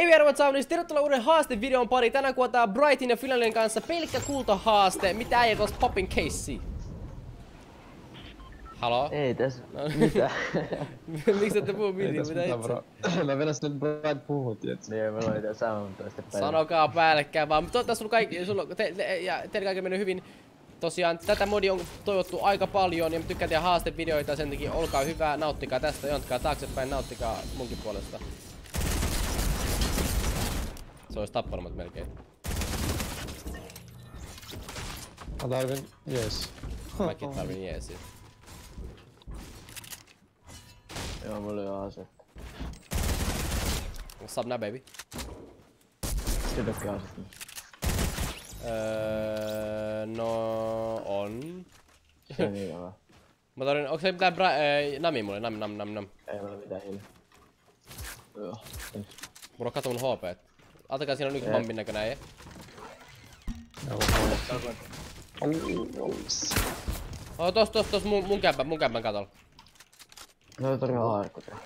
Ei arvoit saavunis, tervetuloa uuden haastevideon pari. Tänään kuvataan Brightin ja Finlandin kanssa pelkkä kultahaaste. Mitä ei tuossa poppin casei? Halo? Ei tässä. No. Mitä? Miksi ette puhu mitään? Mitä itse? Mä venäs nyt Brad puhuu, tiiäts. Niin, mulla oli tää saman toista päivää. Sanokaa päällekkäin vaan. Toivottavasti sulla kaikki, sulla, te, te, ja teillä kaikki mennyt hyvin. Tosiaan tätä modia on toivottu aika paljon ja mä tykkään tehdä haastevideoita sen takia olkaa hyvää, nauttikaa tästä, jontkaa taaksepäin, nauttikaa munkin puolesta. Se olisi tappanut melkein. Mä tarvin jees. Mäkin tarvin jeesiä. Joo, mulla oli ase. What's up now baby? Sidokki aset. Öö, no on. Se on niin hyvä. Mä tarvin, onko se mitään bra- äh, nami mulle? Nam nam nam nam. Ei mulla mitään hiljaa. Joo. Mulla kato mun HP. Atakaa siinä on yksi bombin näköinen äijä. Oh, tos tos tos mun, mun kämpän, mun kämpän katolla. Se oli todella haarkku tää.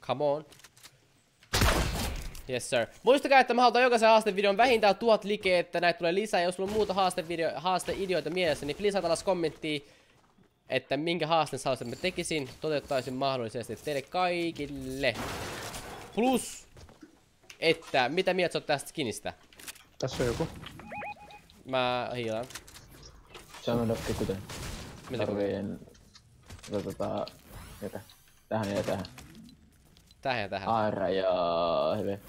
Come on. Yes sir. Muistakaa, että mä haluan jokaisen haastevideon vähintään tuhat likeä, että näitä tulee lisää. Jos sulla on muuta haastevideo, haasteideoita mielessä, niin please alas kommenttia, että minkä haasteen sä haluaisit, mä tekisin. Toteuttaisin mahdollisesti teille kaikille. Plus, että mitä mieltä sä oot tästä skinistä? Tässä on joku. Mä hiilaan. Se on dokki kuten. Mitä kun Tarvii en... Tota tota... Mitä? Tähän ja tähän. tähän ja tähän. Aira ja... Hyvin.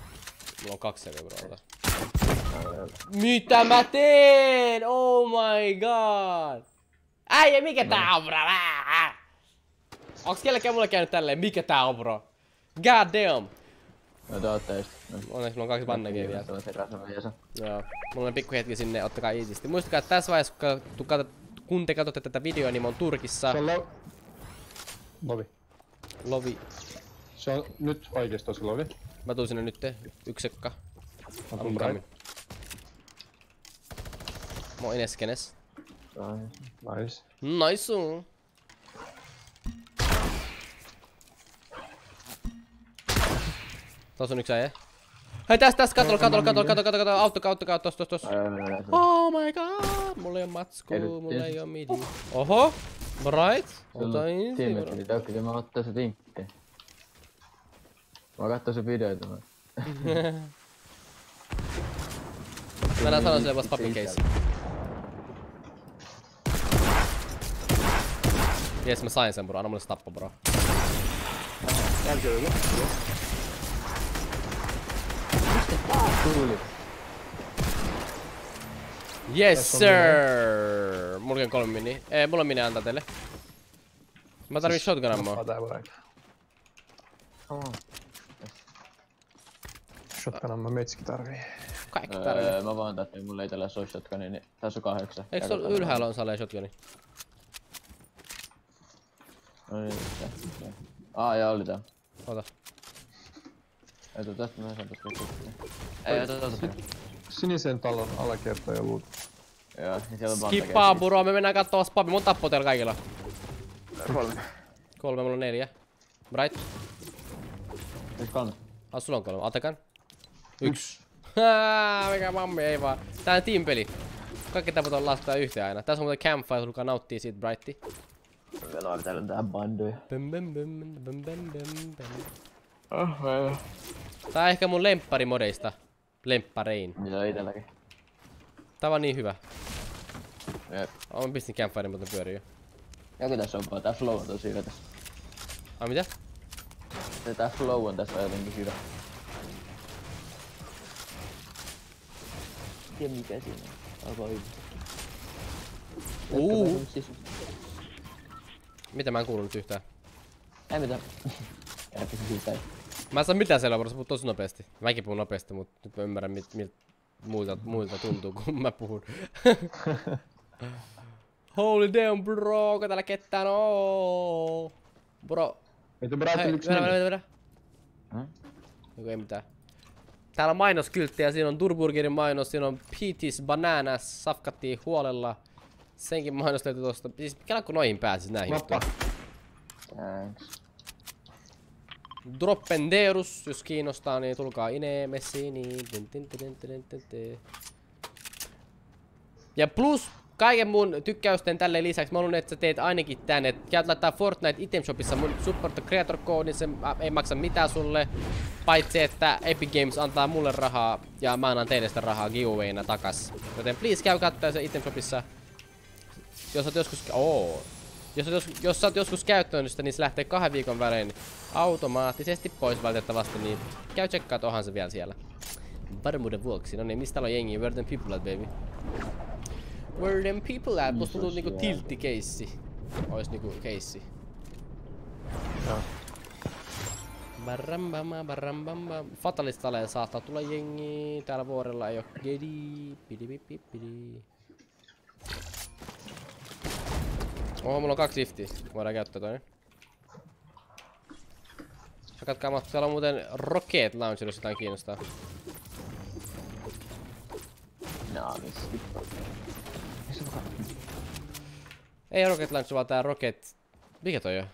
Mulla on kaksi broota. Mitä mä teen? Oh my god! Äijä, mikä tää on bro? Onks kellekään mulle käynyt tälleen, mikä tää on bro? God damn! No te ootte just. No. Onneksi mulla on kaksi bannegia vielä. Se se se. Joo. Mulla on pikku hetki sinne, ottakaa easysti. Muistakaa, että tässä vaiheessa, kun, kat- kat- kun te katsotte tätä videoa, niin mä oon Turkissa. Se on lo... Lovi. Lovi. Se on nyt oikeesti tosi lovi. Mä tuun sinne nyt, yksi sekka. Mä tuun. Mä oon Ineskenes. Nice. Nice. Tuossa on yksi äijä. Hei tästä, katso, katso, katso, katso, katso, katso, auto, auto, auto, tossa, tossa, tossa. Oh my god, mulla ei oo matskuu, mulla ei. oo midi. Oho, right, ota Tiimit, easy. niin dokki, mä ottaa se tinkke. Mä katsoin se videoita. Mä sanon sille vasta papin case. Jes, mä sain sen bro, anna mulle se tappo bro. Tuli. Yes sir! Mulla on kolme mini. Ei, mulla on mini antaa teille. Mä tarvin shotgun ammoa. Shotgunan mä metski tarvii. Kaikki tarvii. Öö, mä vaan antaa, että mulla ei tällä soi shotguni, niin tässä on kahdeksan. Eikö se ole ylhäällä on salee shotguni? No niin, se. se. Aa, ja oli tää. Ota. Ei tuu tästä mä saan tästä. Ei, ota, ota. Sinisen talon alakerta ja loot. Joo, ja siellä on Skippaa bro, me mennään kattoo spabi. Mun tappo teillä kaikilla. Kolme. Kolme, mulla on neljä. Bright. Eikö kolme? Ah, sulla on kolme. Atakan. Yksi. Hää, mikä mammi, ei vaan. Tää on team-peli. Kaikki tapot on laskea yhteen aina. Tässä on muuten campfire, joka nauttii siitä Brighti. Meillä on täällä tää banduja. Bum, bum, bum, bum, bum, bum, bum. Oh, ei. Tää on ehkä mun lempparimodeista. Lempparein. Mitä on itelläkin? Tää on niin hyvä. Jep. Oh, mä pistin campfire, mutta pyörii jo. Joku tässä on vaan, tää flow on tosi hyvä tässä. Ai mitä? Se tää flow on tässä jotenkin hyvä. Tiedä mikä siinä on. Alkoi hyvä. Uu. Siis, Mitä mä en kuullut yhtään? ei mitään. Ei pysy siitä. Mä en saa mitään selvää, bro, sä puhut tosi nopeasti. Mäkin puhun nopeasti, mutta nyt mä ymmärrän mit, mit, muilta, muilta tuntuu, kun mä puhun. Holy damn, bro, onko täällä ketään oo? Bro, Mitä Brad hei, yksi vedä. Häh? Joku ei mitään. Täällä on mainoskyltti ja siinä on Durburgerin mainos, siinä on Peatis Bananas, safkattiin huolella. Senkin mainos löytyy tosta. Siis kelakko noihin pääsis näihin Mappa. Droppenderus, jos kiinnostaa, niin tulkaa Ineemessiin. Niin. Ja plus kaiken mun tykkäysten tälle lisäksi, mä haluan, että sä teet ainakin tän, että käyt laittaa Fortnite Item Shopissa mun Support the Creator Code, niin se ä, ei maksa mitään sulle. Paitsi, että Epic Games antaa mulle rahaa ja mä annan teille sitä rahaa giveawayna takas. Joten please käy katsoa se Item Shopissa. Jos oot joskus... Oo. Jos, oot jos, jos sä oot joskus käyttänyt sitä, niin se lähtee kahden viikon välein automaattisesti pois valitettavasti, niin käy tsekkaa, onhan se vielä siellä. Varmuuden vuoksi. No niin, mistä täällä on jengi? Where them people at, baby? Where them people at? Musta tuntuu niinku tiltti keissi. Ois niinku keissi. Joo. Barambama, barambama. Fatalistalle saattaa tulla jengi. Täällä vuorella ei oo gedi. Pidi pidi pidi. Oho, mulla on kaksi liftiä. Voidaan käyttää toinen. Hakatkaa mahtuu. Täällä on muuten Rocket Launcher, jos jotain kiinnostaa. Nää missä vittu. Missä on Ei Rocket Launcher, vaan tää Rocket... Mikä toi on?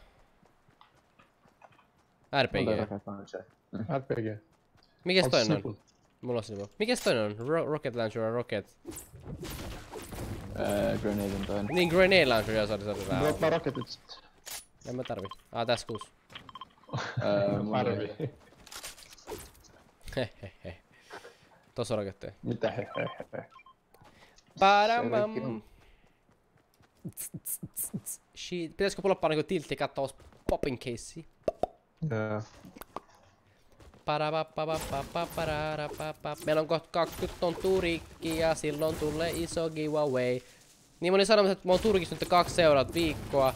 RPG. RPG. Mikäs toinen on? Mulla on sinua. Mikäs toinen on? Ro rocket Launcher vai Rocket? Öö, grenade on toinen. Niin, Grenade Launcher, joo, sori, sori. Droppaa raketit sit. En mä tarvi. Ah, tässä kuusi. Öö, mulla Arvi. ei- Hehehe. Tossa on roketteja. Mitä he he he he. Padamam. Shit. Pitäisikö pullapaa niinku tiltti kattoo popping casea? Joo. Meillä on kohta 20 ton turikki ja silloin tulee iso giveaway. Niin mä olin sanomassa, että mä oon Turkissa nyt kaksi seuraavat viikkoa.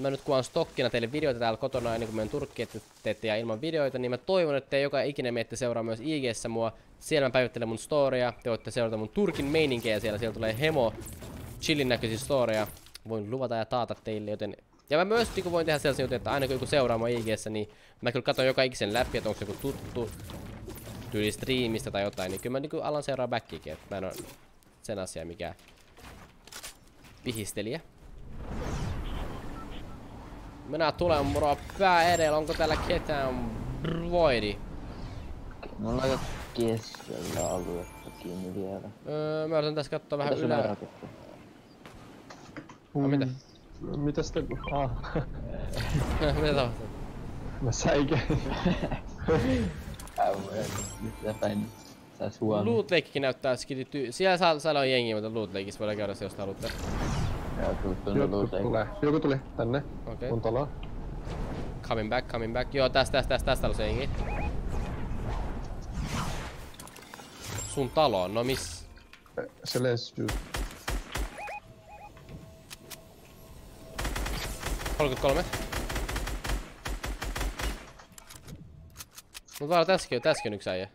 Mä nyt kuvaan stokkina teille videoita täällä kotona ennen kuin menen Turkkiin, että teette ja ilman videoita, niin mä toivon, että te joka ikinen miette seuraa myös ig mua. Siellä mä päivittelen mun storia, te voitte seurata mun Turkin meininkejä siellä, siellä tulee hemo, chillin näköisiä storia. Voin luvata ja taata teille, joten ja mä myös niin voin tehdä sellaisen jutun, että aina kun joku seuraa mua IGssä, niin mä kyllä katson joka ikisen läpi, että onko se joku tuttu tyyli striimistä tai jotain, niin kyllä mä niinku alan seuraa backikin, että mä en oo sen asia mikä pihistelijä. Minä tulen moro pää edellä, onko täällä ketään voidi? Mulla on aika keskellä aluetta kiinni vielä. Öö, mä yritän tässä katsoa vähän ylä... raketti? No, mitä? Mitä sitten? Ah, mitä tapahtuu? mä säikäin. Mitä päin? Sä suon. Loot Lakekin näyttää skidity... Siellä saa, on jengi, mutta Loot Lakeissa voidaan käydä se, jos haluatte. Joku tulee. Joku tuli tänne. Okei. Mun taloon. Coming back, coming back. Joo, tästä, tästä, tästä, tästä on se jengi. Sun taloon, no miss? Se lensi just. 33. Mut vaan tässäkin, tässäkin on yksi äijä.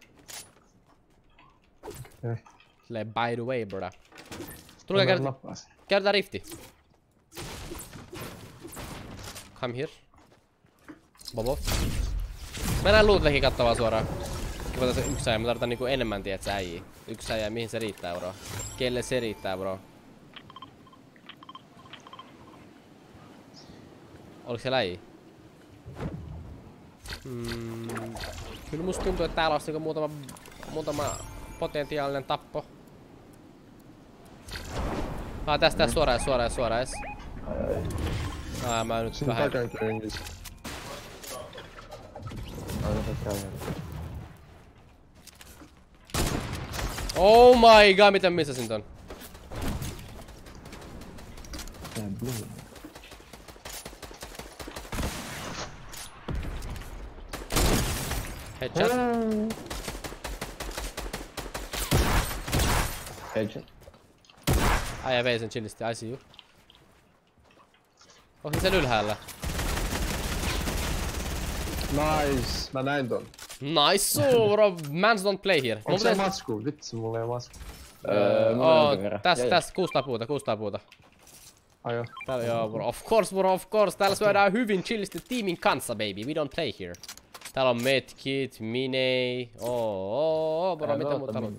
Silleen by the way, brother. Tulkaa sen. käydään rifti. Come here. Bobo. Mennään loot lekin kattavaa suoraan. Kiva tässä yksi äijä, mä tarvitaan niinku enemmän tiedät sä äijii. Yksi äijä, mihin se riittää bro? Kelle se riittää bro? Oliko se äijii? Hmm. Kyllä musta tuntuu, että täällä olisi niinku muutama, muutama potentiaalinen tappo. Ah, tästä tästä suoraan, suoraan, suoraan edes. Ah, mä nyt Siinä vähän... Oliko se käy? Oh my god, miten missasin ton? Tää blue. Headshot. Headshot. Äijä vei sen chillisti, I see you. Onko se ylhäällä? Nice! Mä näin ton. Nice, so, bro. Mans don't play here. Onko se masku? Vitsi, mulla ei ole masku. Öö, Oh, Jäi. tästä, 600 puuta, 600 puuta. Ai joo. Täällä, joo, bro. Of course, bro, of course. Täällä syödään hyvin chillisti teamin kanssa, baby. We don't play here. Täällä on medkit, minei. Oh, oh, oh, bro, mitä muuta haluat?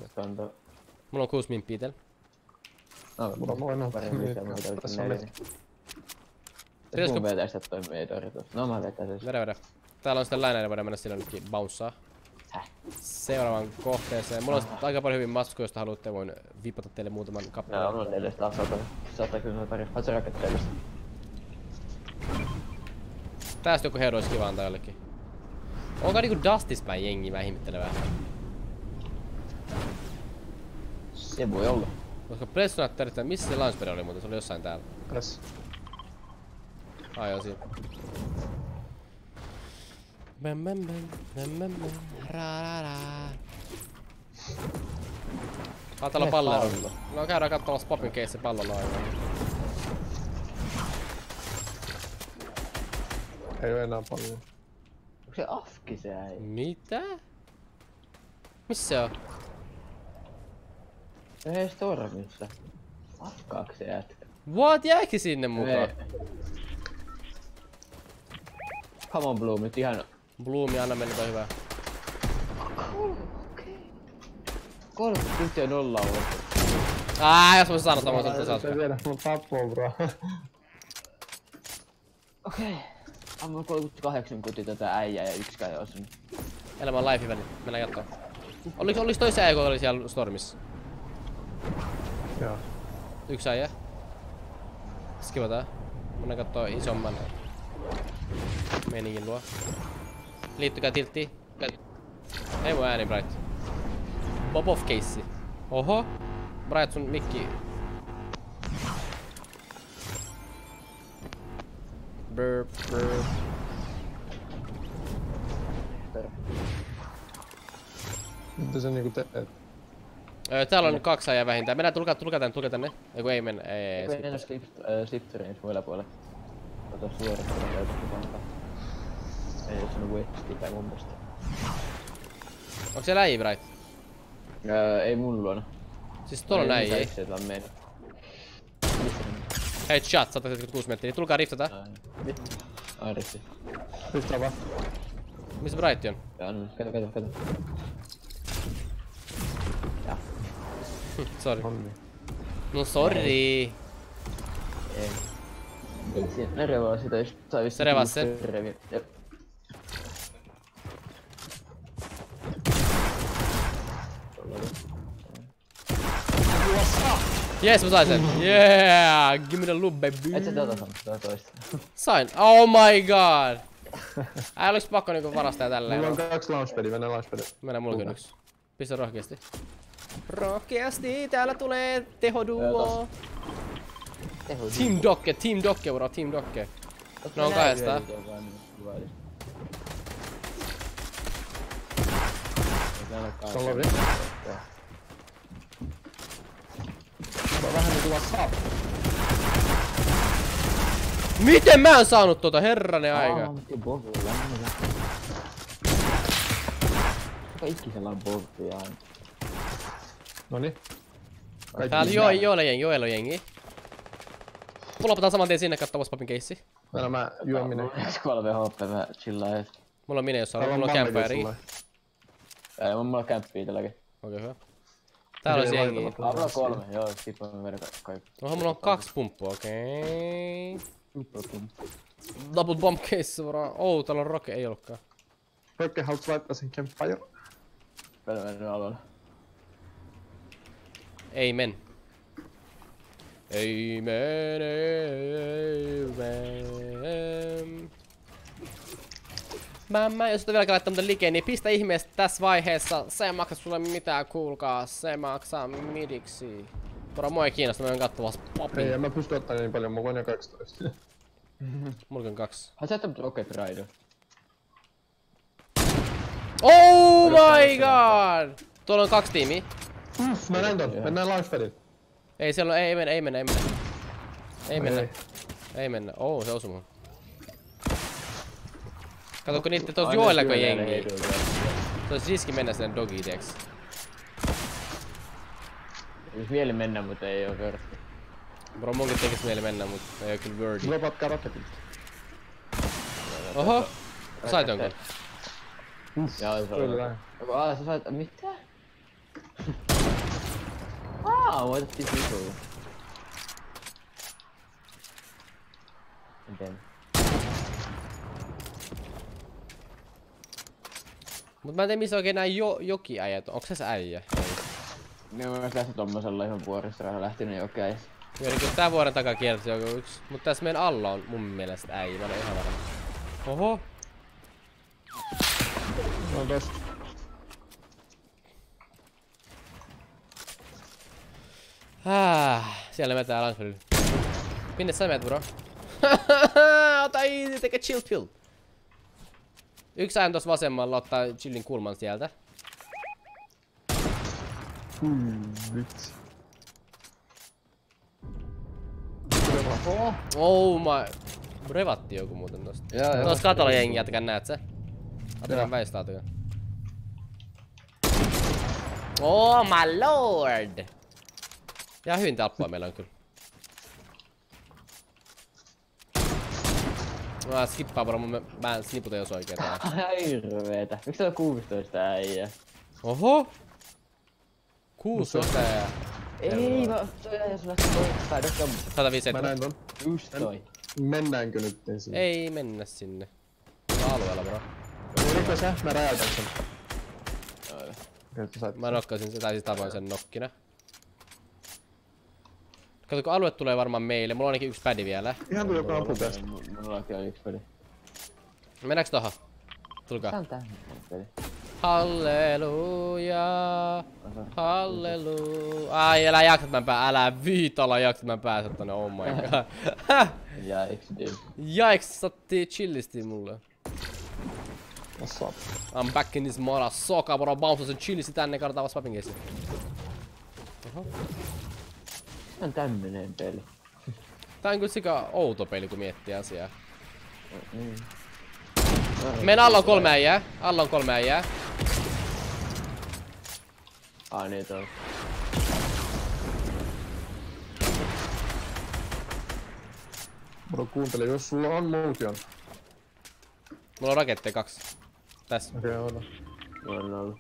Mulla on kuusi mimppiä teillä. No, Mulla on noin Pari Tässä kuin on neljä. Pitäisikö- mun vetää sitä toi meidori tuossa? No mä vetän sen. Vedä vedä. Täällä on sitten läinä, voidaan mennä sillä nytkin bouncea. Häh? Seuraavaan kohteeseen. Mulla on sit aika paljon hyvin maskuja, jos te haluatte, voin vipata teille muutaman No, kappaleen. mulla on 400 sata. Sata kyllä pari. Haluatko sä raketteellista? Tästä joku hero olisi kiva antaa jollekin. Onko niinku Dustis päin jengi mä ihmettelen vähän? Se voi olla. Koska Pressunaattorista, missä se launchpad oli muuten? Se oli jossain täällä. Tässä. Ai joo siinä. Bäm bäm bäm, bäm bäm bäm, ra ra ra. Ah, täällä on pallo. No käydään katsomassa Popin keissi pallolla aivan. Ei oo enää paljon. Onko se afki se äijä? Mitä? Missä se on? Ei Stormissa. Afkaaks se jätkä? What? Jääkö sinne mukaan? Ei. Come on Bloom, nyt ihan... Bloomi, anna mennä toi hyvää. Kolme tyhjä nolla on. Aa, jos mä saanut saman sieltä saas. Se viedä mun tappoon, bro. Okei. Ammun 38 kuti tätä äijää ja yksi käy osun. Elämä on life väli. Mennään jatkaa. Oliko, oliko toi se äijä, joka oli siellä Stormissa? Joo. Yksi äijä. Skivataan. Mennään kattoo isomman meningin luo. Liittykää tilttiin. Ei mun ääni Bright. Popov keissi. Oho. Bright sun mikki. Burp, burp. Mitä sä niinku teet? Öö, täällä on kaksi äijää vähintään. Mennään, tulkaa, tulkaa tänne, tulkaa tänne. Eiku ei mennä, ei, ei, ei. ei slip, äh, slip trains muilla puolella? Ota suorastaan löytäisi kantaa. Ei on websti tai mun mielestä. Onko siellä äijä Bright? Öö, ei mun luona. Siis tuolla on äijä. Ei vaan meni. Headshot, 176 metriä. Niin Tulkaa riftata. Airiksi. Pistää vaan. Missä Bright on? Ja no, kato, kato, kato. Ja, Sorry. Onni. No sorry. ei. Ei siinä. Ne revaa sitä, jos sai vissiin. Yes, mä sain sen. Yeah, give me the loot, baby. Et sä tota sano, tää toista. Sain. Oh my god. Ää, oliks pakko niinku varastaa tälleen? Mulla on kaksi launchpadia, mennään launchpadia. Mennään mullakin on yksi. Pistä rohkeasti. Rohkeasti, täällä tulee tehoduo. Teho. Team Dokke, Team Dokke bro, Team Dokke. No on kahdesta. Tuolla on vähän niinku WhatsApp. Miten mä en saanut tota, herranen aika? Ikisellä on bovia aina. Noni. Täällä joo, joilla jengi, joilla jengi. Pullapataan saman tien sinne katsomaan Popin keissi. Meillä mä juon minne. Mulla on kolme HP, mä chillaan. Mulla on jossain, Täällä on mulla on campfire. Ei, mulla on kämppii tälläkin. Okei, hyvä. Täällä olisi jengi. mulla on kolme, joo, skippaan vedä ka- kaikki. Oho, mulla on kaksi pumppua, okei. Double bomb case, bro. Oh, täällä on roke, ei ollutkaan. Rokke, haluat laittaa sen campfire? Vedä mennyt alueelle. Amen. Amen, amen. Mä, mä, jos et ole vieläkään laittanut muuten likeen, niin pistä ihmeessä tässä vaiheessa. Se ei maksa sulle mitään, kuulkaa. Se maksaa midiksi. Pora, mua ei kiinnosta, mä menen kattavas Ei, popin. en mä pysty ottaa niin paljon, mulla on jo 12. Mulla on kaksi. Ai sä et Rocket Rider. Oh my god! Tuolla on kaksi tiimiä. Uff, mä näin ton. Mennään launchpadille. Ei siellä on, ei mennä, ei mennä, ei mennä. Ei mennä. Ei. Ei mennä. Oo, se osui mun. Katokko niitten tuossa joillako jengi? Se olisi riski mennä sinne dogiin, tiiäks? Jos mieli mennä, mutta ei oo vörtti. Bro, munkin tekis mieli mennä, mut ei oo kyllä wordi. Dropatkaa roketit. Oho! Sait jonkun? Se Kyllä. on. Joku, aah, sä sait, mitä? Aa, voitettiin visulla. teen. Mut mä en tiedä missä oikein nää jo, jokiäijät on. Onks se äijä? Ne on myös tässä tommosella ihan vuoristoradalla lähtenyt jokeen. Joo, niin tää vuoren takaa kiertäisi joku yksi. Mut tässä meidän alla on mun mielestä äijä. Mä olen ihan varma. Oho. No. Ah, siellä me täällä on Minne sä menet bro? Ota easy, teke chill pill. Yksi ään tossa vasemmalla ottaa chillin kulman sieltä. Hmm, vitsi. Oho! Oh my... Revatti joku muuten tosta. Joo, joo. Tuossa katolla jengi jätkän näet sä? Otetaan Joo. väistä otakaa. Oh my lord! Ja hyvin tappua meillä on kyllä. Mä skippaan varmaan, mä, mä en sniputa jos oikein tää. Ai hirveetä. Miksi täällä on 16 äijää? Oho! 16 ja... Ei, mä... Toi äijä sulla toi. Tai tässä on 150. Mä näin ton. just toi. Mennäänkö nyt sinne? Ei mennä sinne. Tuolla alueella bro. Yritä sä, mä räjäytän sen. Mä nokkasin sen, tai siis tapoin sen nokkina. Kato, kun alue tulee varmaan meille. Mulla on ainakin yksi pädi vielä. Ihan tuli joku ampu tästä. Mullakin on yksi peli. Mennäänkö tohon? Tää Tulkaa. on tähän. Halleluja. Halleluja. Ai, älä jaksat mä pää. Älä viitalla jaksat mä päästä tonne. Oh my god. Ja eikö dude? Jaiks, satti chillisti mulle. What's up? I'm back in this mora. Soka, bro. Bounce chillisti tänne. Katsotaan papin kesi. Oho. On tämmönen peli. Tää on kyllä sika outo peli, kun miettii asiaa. Mm. Meidän alla on kolme äijää. Alla on kolme äijää. Ai niitä on. Bro, kuuntele, jos sulla on multion. Mulla on raketteja kaksi. Tässä. Okei, okay, ota. On ollut.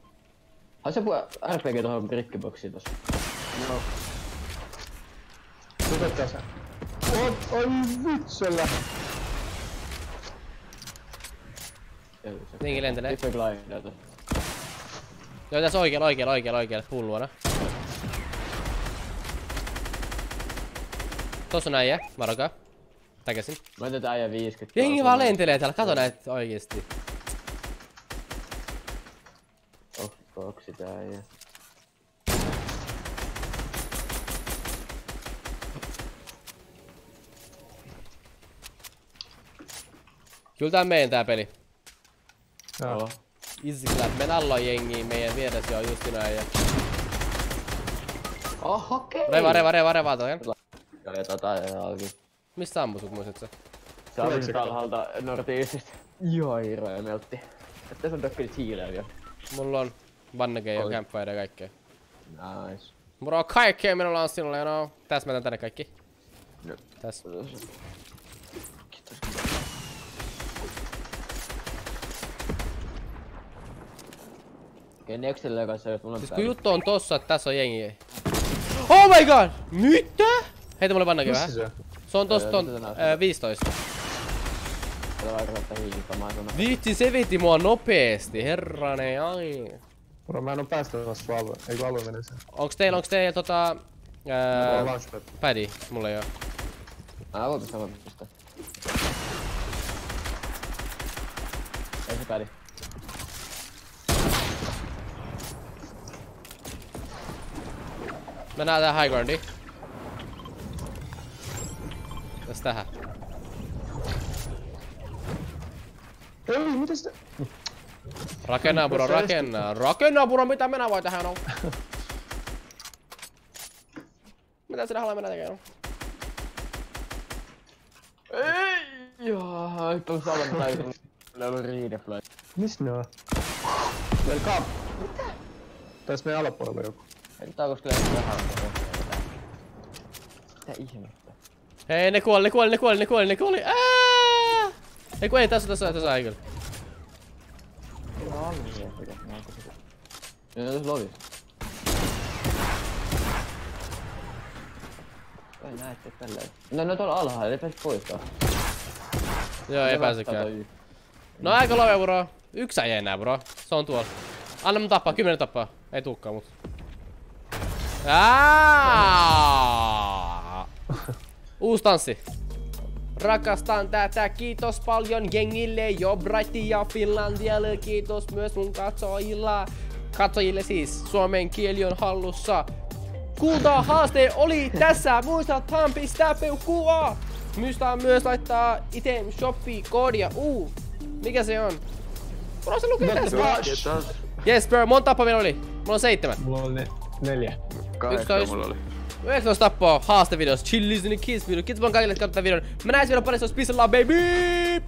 Ai se puhua RPG tohon brickboxiin tossa. No. Sytyttää sä. Ot, oi vitsellä. Niinkin lentelee. Sitten glider tossa. Joo, tässä oikealla, oikealla, oikealla, oikealla. Puun luona. Tossa on äijä. Varokaa. Täkäsin. Mä en tätä äijä 50. Jengi vaan lentelee täällä. Kato näitä oikeesti. Oh, boksi tää äijä. Kyllä tää meidän tää peli. Joo. Easy clap. Meidän alla on jengi. Meidän vieressä on just näin. Oh, okei. Reva, reva, reva, reva toi. Ja tota ja auki. Mistä sä ammut sut muistat sä? Se on se alhaalta nortiistista. Ihan hirveä meltti. Että se on dökkelit hiileä vielä. Mulla on Vanneke ja. Campfire ja kaikkea. Nice. Mulla on kaikkea minulla on sinulla, you know. Tässä mä tän tänne kaikki. Joo. Tässä. Okei, Nextille kanssa jos mulla on Siis kun juttu on tossa, että tässä on jengi. Oh my god! Mitä? Heitä mulle Vanneke Missä vähän. se? Se on tossa ton, mitä sä näet? ää, 15. Tätä vaikka laittaa hiilistämään tuonne. Vitsi, se veti mua nopeesti, herranen ai. Bro, mä en oo päästämässä sua alue. Eikö alue mene sen? Onks teillä, onks teillä tota... Mulla on Ää, launchpad. pädi? Mulla ei oo. Ää, voi pistää, voi pistää. Ei se pädi. Mennään tähän high groundiin. Tässä tähän. Ei, mitä sitä? Rakennaa bro, rakennaa. Rakennaa bro, mitä minä voi tähän on? mitä sinä haluaa mennä tekemään? Ei! Joo, nyt on täysin. Meillä on riidefly. Missä ne on? Welcome. Mitä? Tässä meidän alapuolella joku. Koska löytyy vähän. Mitä ihmettä? Hei, ne kuoli, ne kuoli, ne kuoli, ne kuoli, ne kuoli. Ei kun ei, tässä, tässä, tässä ei kyllä. Joo, on niin, mä oon tässä lovis. Ei näette tälleen. No, no tuolla alhaalla, ei pääs poistaa. Joo, ei pääsekään. No aika love, bro. Yksi ei enää, bro. Se on tuolla. Anna mun tappaa, kymmenen tappaa. Ei tuukkaan mut. Aaaa! Uusi tanssi. Rakastan tätä, kiitos paljon jengille, jo Brighti ja Finlandialle, kiitos myös mun katsojilla. Katsojille siis, suomen kieli on hallussa. Kulta haaste oli tässä, muistathan pistää peukkua. Muistaa myös laittaa item shoppi koodia uu. Mikä se on? Bro, se lukee tässä. Bro, monta meillä oli? Mulla on seitsemän. Mulla on ne, neljä. Kahdeksan Yksitoista. mulla oli. 19 tappoa haastevideossa. Chillis in the Kids video. Kiitos paljon kaikille, jotka katsotaan videon. Mä näin videon parissa, jos baby!